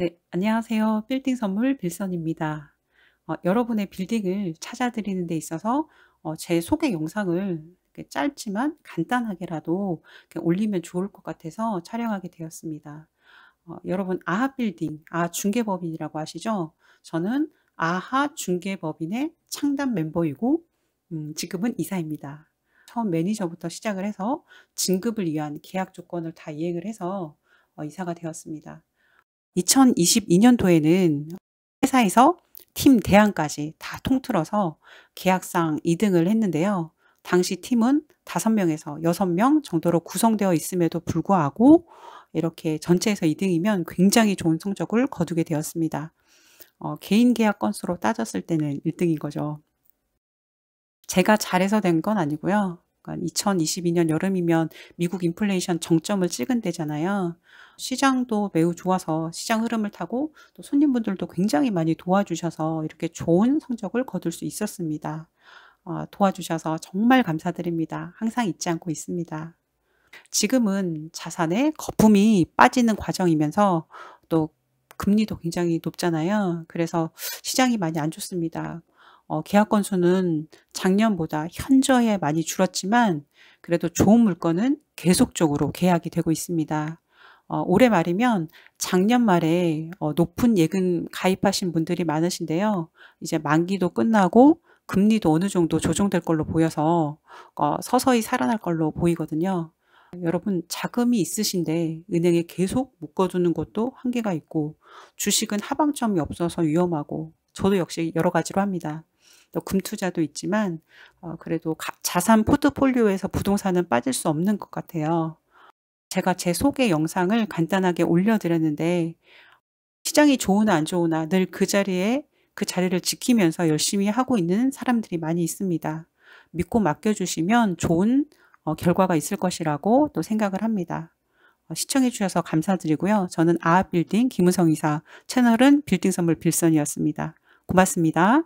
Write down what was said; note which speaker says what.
Speaker 1: 네, 안녕하세요. 빌딩 선물 빌선입니다. 어, 여러분의 빌딩을 찾아드리는 데 있어서 어, 제 소개 영상을 짧지만 간단하게라도 올리면 좋을 것 같아서 촬영하게 되었습니다. 어, 여러분 아하 빌딩, 아 중개법인이라고 아시죠? 저는 아하 중개법인의 창단 멤버이고 음, 지금은 이사입니다. 처음 매니저부터 시작을 해서 진급을 위한 계약 조건을 다 이행을 해서 어, 이사가 되었습니다. 2022년도에는 회사에서 팀 대항까지 다 통틀어서 계약상 2등을 했는데요. 당시 팀은 5명에서 6명 정도로 구성되어 있음에도 불구하고 이렇게 전체에서 2등이면 굉장히 좋은 성적을 거두게 되었습니다. 어, 개인 계약 건수로 따졌을 때는 1등인 거죠. 제가 잘해서 된 건 아니고요. 그러니까 2022년 여름이면 미국 인플레이션 정점을 찍은 때잖아요. 시장도 매우 좋아서 시장 흐름을 타고 또 손님분들도 굉장히 많이 도와주셔서 이렇게 좋은 성적을 거둘 수 있었습니다. 어, 도와주셔서 정말 감사드립니다. 항상 잊지 않고 있습니다. 지금은 자산에 거품이 빠지는 과정이면서 또 금리도 굉장히 높잖아요. 그래서 시장이 많이 안 좋습니다. 어, 계약 건수는 작년보다 현저히 많이 줄었지만 그래도 좋은 물건은 계속적으로 계약이 되고 있습니다. 어, 올해 말이면 작년 말에 어, 높은 예금 가입하신 분들이 많으신데요. 이제 만기도 끝나고 금리도 어느 정도 조정될 걸로 보여서 어, 서서히 살아날 걸로 보이거든요. 여러분 자금이 있으신데 은행에 계속 묶어두는 것도 한계가 있고 주식은 하방점이 없어서 위험하고 저도 역시 여러 가지로 합니다. 또 금투자도 있지만 어, 그래도 가, 자산 포트폴리오에서 부동산은 빠질 수 없는 것 같아요. 제가 제 소개 영상을 간단하게 올려드렸는데 시장이 좋으나 안 좋으나 늘 그 자리에 그 자리를 지키면서 열심히 하고 있는 사람들이 많이 있습니다. 믿고 맡겨주시면 좋은 어, 결과가 있을 것이라고 또 생각을 합니다. 어, 시청해 주셔서 감사드리고요. 저는 아합빌딩 김우성 이사, 채널은 빌딩 선물 빌선이었습니다. 고맙습니다.